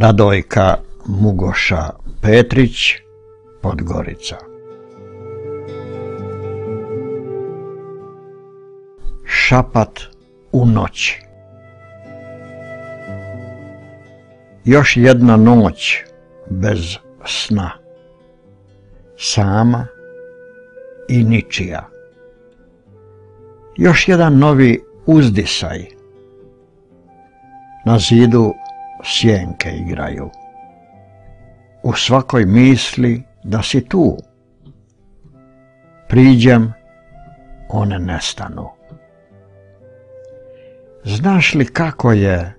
Radojka Mugoša Petrić, Podgorica. Šapat u noći Još jedna noć bez sna, sama i ničija. Još jedan novi uzdisaj, na zidu sjenke igraju. U svakoj misli da si tu. Priđem, one nestanu. Znaš li kako je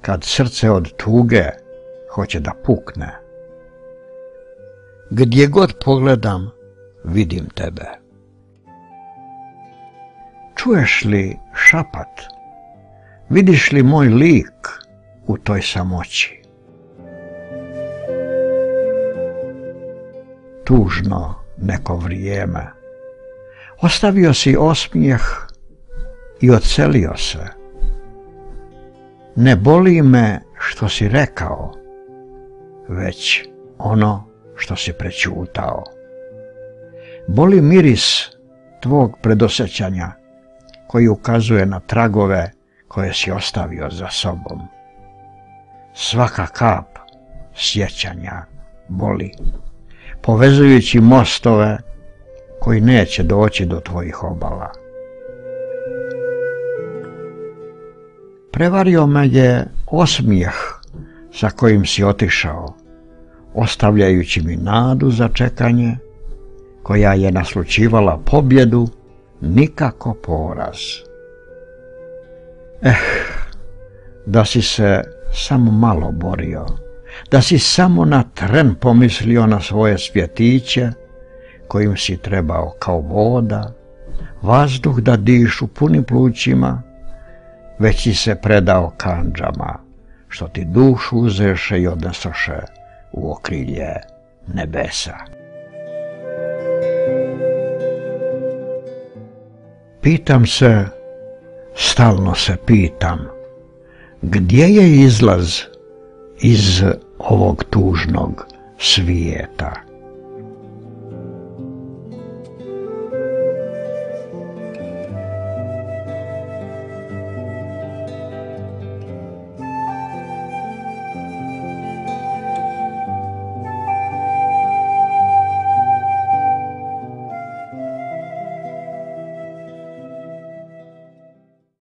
kad srce od tuge hoće da pukne? Gdje god pogledam, vidim tebe. Čuješ li šapat? Vidiš li moj lik u toj samoći? Tužno neko vrijeme. Ostavio si osmijeh i odselio se. Ne boli me što si rekao, već ono što si prećutao. Boli miris tvog predosjećanja koji ukazuje na tragove koje si ostavio za sobom. Svaka kap sjećanja boli, povezujući mostove koji neće doći do tvojih obala. Prevario me je osmijeh sa kojim si otišao, ostavljajući mi nadu za čekanje, koja je naslučivala pobjedu, nikako poraz. Eh, da si se samo malo borio, da si samo na tren pomislio na svoje svjetiće, kojim si trebao kao voda, vazduh da dišu punim plućima, već si se predao kanđama, što ti dušu uzeše i odnesoše u okrilje nebesa. Pitam se, stalno se pitam, gdje je izlaz iz ovog tužnog svijeta?